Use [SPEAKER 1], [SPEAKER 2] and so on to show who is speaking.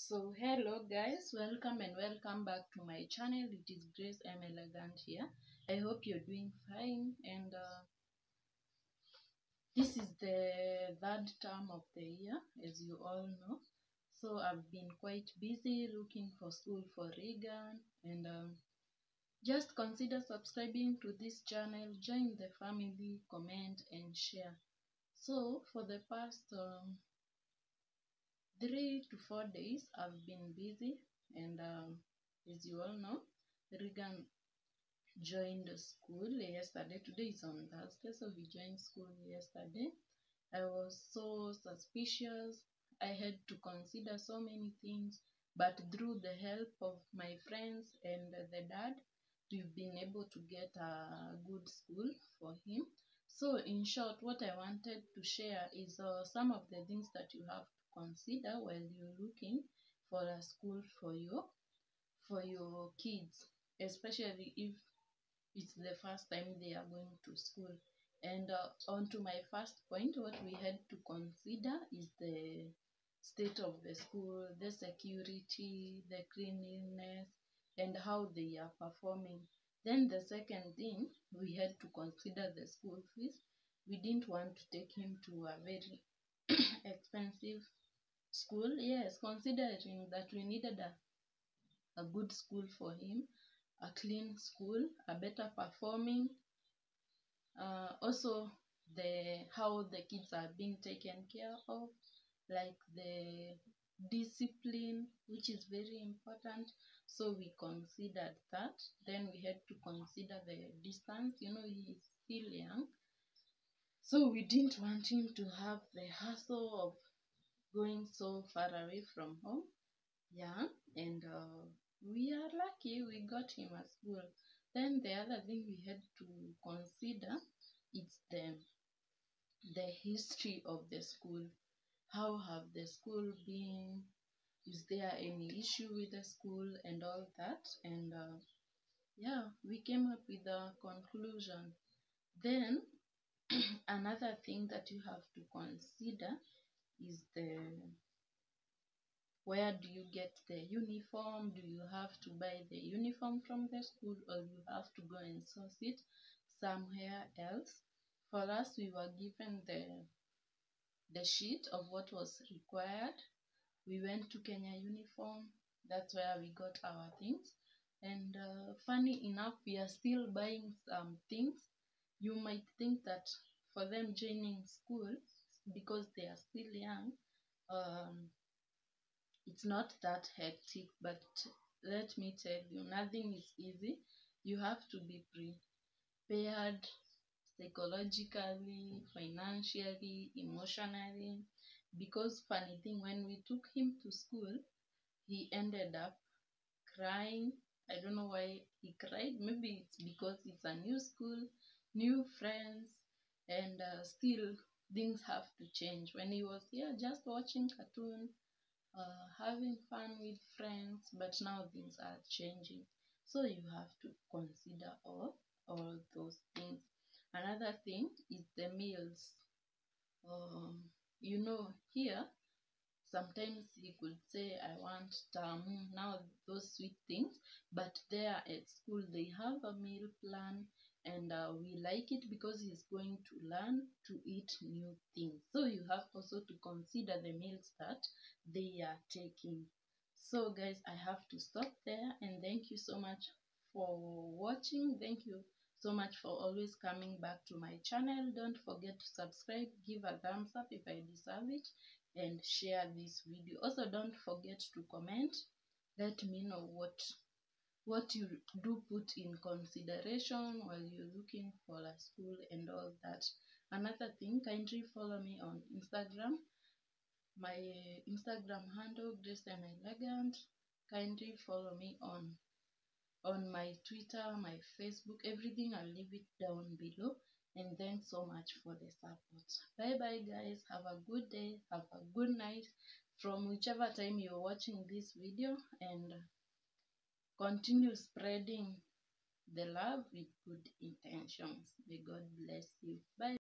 [SPEAKER 1] So hello guys, welcome and welcome back to my channel. It is Grace M Elegant here. I hope you're doing fine and uh, this is the third term of the year as you all know. So I've been quite busy looking for school for Regan and um, just consider subscribing to this channel, join the family, comment and share. So for the past um, three to four days I've been busy and um, as you all know Regan joined school yesterday. Today is on Thursday so he joined school yesterday. I was so suspicious. I had to consider so many things but through the help of my friends and the dad we've been able to get a good school for him. So in short what I wanted to share is uh, some of the things that you have consider while you're looking for a school for your for your kids especially if it's the first time they are going to school. And uh, on to my first point what we had to consider is the state of the school the security the cleanliness and how they are performing. Then the second thing we had to consider the school fees. We didn't want to take him to a very expensive school yes considering that we needed a, a good school for him a clean school a better performing uh, also the how the kids are being taken care of like the discipline which is very important. So we considered that. Then we had to consider the distance. You know he is still young. So we didn't want him to have the hassle of going so far away from home. Yeah, and uh, we are lucky we got him a school. Then the other thing we had to consider is the the history of the school. How have the school been? Is there any issue with the school and all that? And uh, yeah, we came up with a conclusion. Then another thing that you have to consider is the where do you get the uniform? Do you have to buy the uniform from the school or you have to go and source it somewhere else? For us we were given the the sheet of what was required. We went to kenya uniform. That's where we got our things. And uh, funny enough we are still buying some things. You might think that for them joining school because they are still young um, it's not that hectic but let me tell you nothing is easy. You have to be prepared psychologically financially emotionally because funny thing when we took him to school he ended up crying. I don't know why he cried. Maybe it's because it's a new school new friends and uh, still things have to change. When he was here, just watching cartoon, uh, having fun with friends, but now things are changing. So you have to consider all all those things. Another thing is the meals. Um, you know, here sometimes he could say, "I want tamu," now those sweet things, but there at school they have a meal plan and uh, we like it because he's going to learn to eat new things. So you have also to consider the meals that they are taking. So guys, I have to stop there and thank you so much for watching. Thank you so much for always coming back to my channel. Don't forget to subscribe, give a thumbs up if I deserve it and share this video. Also don't forget to comment. Let me know what what you do put in consideration while you're looking for a school and all that. Another thing, kindly follow me on Instagram. My Instagram handle, Grace M Elegant. Kindly follow me on on my Twitter, my Facebook, everything. I'll leave it down below. And thanks so much for the support. Bye bye, guys. Have a good day. Have a good night from whichever time you're watching this video. And continue spreading the love with good intentions. May God bless you. Bye.